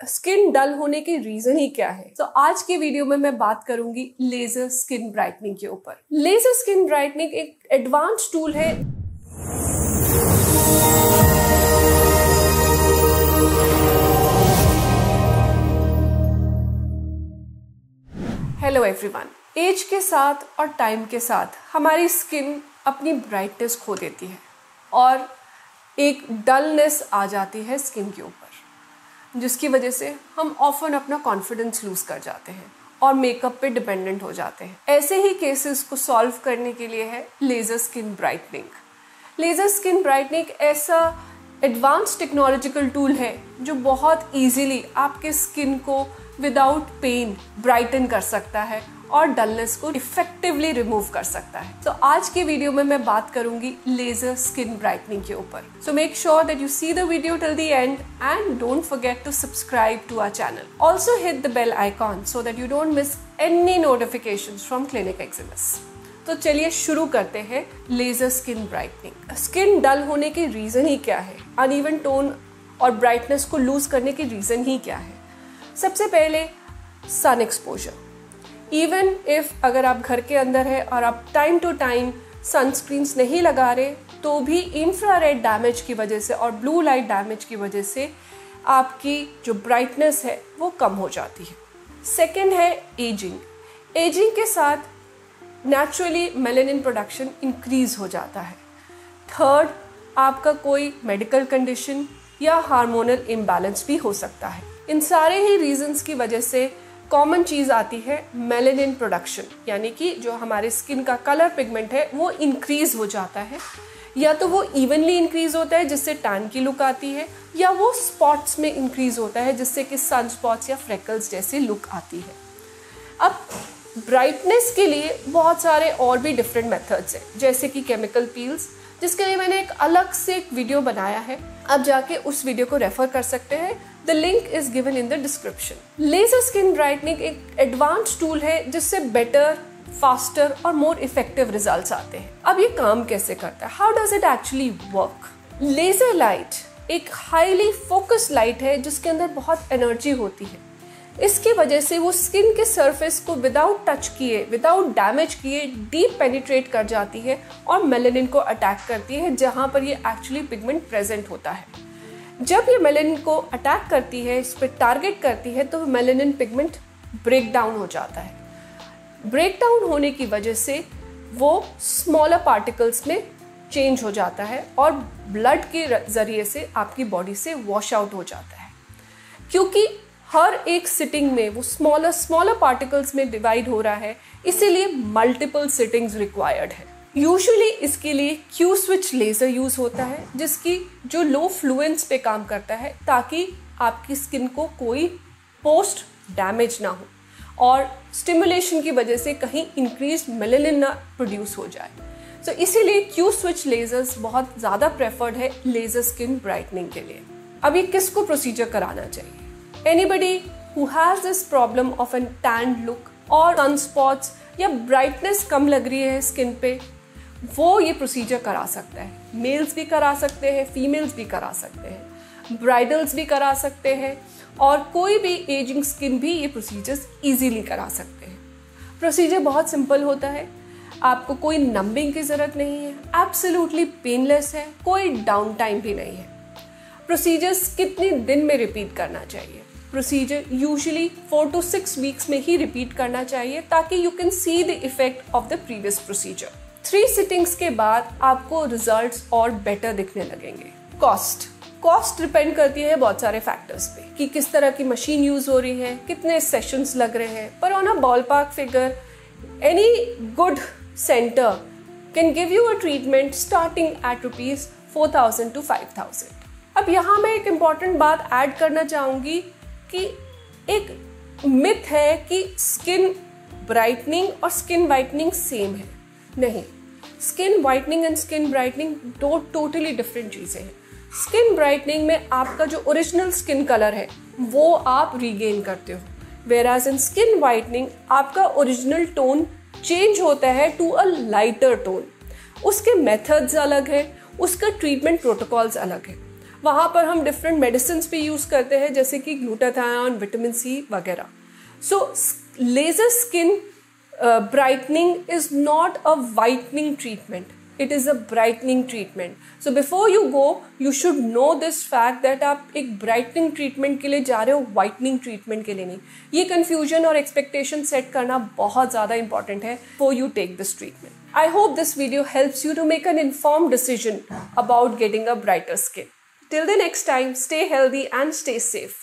Skin dull होने के reason ही क्या है? तो आज के वीडियो में मैं बात करूँगी लेजर स्किन ब्राइटनिंग के ऊपर। लेजर स्किन ब्राइटनिंग एक एडवांस टूल है। हेलो एवरीवन एज के साथ और टाइम के साथ हमारी स्किन अपनी ब्राइटनेस खो देती है और एक डलनेस आ जाती है स्किन के ऊपर। जिसकी वजह से हम ऑफन अपना कॉन्फिडेंस लूज कर जाते हैं और मेकअप पे डिपेंडेंट हो जाते हैं। ऐसे ही केसेस को सॉल्व करने के लिए है laser skin brightening laser skin brightening ऐसा एडवांस टेक्नोलॉजिकल टूल है जो बहुत इजीली आपके स्किन को विदाउट पेन ब्राइटन कर सकता है और डलनेस को इफेक्टिवली रिमूव कर सकता है। तो आज के वीडियो में मैं बात करूँगी लेजर स्किन ब्राइटनिंग के ऊपर। So make sure that you see the video till the end and don't forget to subscribe to our channel also hit the bell icon so that you don't miss any notification from clinic Eximus तो चलिए शुरू करते हैं laser skin brightening skin dull होने की reason ही क्या है? अनइवन टोन और ब्राइटनेस को लूज करने की रीजन ही क्या है? सबसे पहले सन एक्सपोजर इवन इफ़ अगर आप घर के अंदर है और आप टाइम टू टाइम सनस्क्रीन नहीं लगा रहे तो भी इंफ्रारेड डैमेज की वजह से और ब्लू लाइट डैमेज की वजह से आपकी जो ब्राइटनेस है, वो कम हो जाती है। सेकेंड है एजिंग एजिंग के साथ नेचुरली मेलेनिन प्रोडक्शन इंक्रीज हो जाता है। थर्ड आपका कोई मेडिकल कंडीशन या हार्मोनल इम्बैलेंस भी हो सकता है। इन सारे ही रीजंस की वजह से कॉमन चीज़ आती है मेलेनिन प्रोडक्शन यानी कि जो हमारे स्किन का कलर पिगमेंट है, वो इंक्रीज हो जाता है। या तो वो इवनली इंक्रीज होता है, जिससे टैन की लुक आती है, या वो स्पॉट्स में इंक्रीज होता है, जिससे कि सन स्पॉट्स या फ्रेकल्स जैसी लुक आती है। अब ब्राइटनेस के लिए बहुत सारे और भी डिफरेंट मेथड्स हैं, जैसे कि केमिकल पील्स जिसके लिए मैंने एक अलग से एक वीडियो बनाया है। आप जाके उस वीडियो को रेफर कर सकते हैं। The link is given in the description laser skin brightening एक एडवांस टूल है, जिससे बेटर फास्टर और मोर इफ़ेक्टिव रिज़ल्ट आते हैं। अब ये काम कैसे करता है? How does it actually work laser light एक हाईली फोकस्ड लाइट है, जिसके अंदर बहुत एनर्जी होती है। इसकी वजह से वो स्किन के सरफेस को विदाउट टच किए विदाउट डैमेज किए डीप पेनिट्रेट कर जाती है और मेलेनिन को अटैक करती है, जहाँ पर ये एक्चुअली पिगमेंट प्रेजेंट होता है। जब ये मेलेनिन को अटैक करती है, इस पर टारगेट करती है तो मेलेनिन पिगमेंट ब्रेक डाउन हो जाता है। ब्रेक डाउन होने की वजह से वो स्मॉलर पार्टिकल्स में चेंज हो जाता है और ब्लड के ज़रिए से आपकी बॉडी से वॉश आउट हो जाता है। क्योंकि हर एक सिटिंग में वो स्मॉलर स्मॉलर पार्टिकल्स में डिवाइड हो रहा है इसीलिए मल्टीपल सिटिंग्स रिक्वायर्ड है। यूजुअली इसके लिए क्यू स्विच लेज़र यूज़ होता है जिसकी जो लो फ्लुएंस पे काम करता है ताकि आपकी स्किन को कोई पोस्ट डैमेज ना हो और स्टिमुलेशन की वजह से कहीं इंक्रीज मेलेनिन ना प्रोड्यूस हो जाए। तो so, इसीलिए क्यू स्विच लेजर्स बहुत ज़्यादा प्रेफर्ड है लेज़र स्किन ब्राइटनिंग के लिए। अभी किसको प्रोसीजर कराना चाहिए? Anybody who has this problem of an tanned look और सनस्पॉट्स या ब्राइटनेस कम लग रही है स्किन पे, वो ये प्रोसीजर करा सकता है। मेल्स भी करा सकते हैं फीमेल्स भी करा सकते हैं। ब्राइडल्स भी करा सकते हैं और कोई भी एजिंग स्किन भी ये प्रोसीजर्स इजीली करा सकते हैं। प्रोसीजर बहुत सिंपल होता है। आपको कोई नंबिंग की ज़रूरत नहीं है। एब्सोल्युटली पेनलेस है। कोई डाउन टाइम भी नहीं है। प्रोसीजर्स कितने दिन में रिपीट करना चाहिए? Procedure usually four to six weeks में ही रिपीट करना चाहिए ताकि you can see the effect of the previous procedure three sittings के बाद आपको रिजल्ट्स और बेटर दिखने लगेंगे. कॉस्ट कॉस्ट डिपेंड करती है बहुत सारे फैक्टर्स पे कि किस तरह की मशीन यूज़ हो रही है, कितने सेशंस लग रहे हैं. पर on a ballpark figure any good centre can give you a treatment starting at rupees four thousand to five thousand अब यहाँ मैं एक इंपॉर्टेंट बात ऐड करना चाहूँगी कि एक मिथ है कि स्किन ब्राइटनिंग और स्किन वाइटनिंग सेम है। नहीं skin whitening and skin brightening दो टोटली डिफरेंट चीज़ें हैं। स्किन ब्राइटनिंग में आपका जो ओरिजिनल स्किन कलर है, वो आप रीगेन करते हो। Whereas in skin whitening आपका ओरिजिनल टोन चेंज होता है टू अ लाइटर टोन उसके मेथड्स अलग है, उसका ट्रीटमेंट प्रोटोकॉल्स अलग है। वहाँ पर हम डिफरेंट मेडिसिन भी यूज़ करते हैं, जैसे कि ग्लूटाथायन विटामिन सी वगैरह। So laser skin brightening is not a whitening treatment it is a brightening treatment so before you go you should know this fact that आप एक ब्राइटनिंग ट्रीटमेंट के लिए जा रहे हो वाइटनिंग ट्रीटमेंट के लिए नहीं। ये कन्फ्यूज़न और एक्सपेक्टेशन सेट करना बहुत ज़्यादा इंपॉर्टेंट है for you take this treatment I hope this video helps you to make an inform decision about getting a brighter skin Till the next time, stay healthy and stay safe.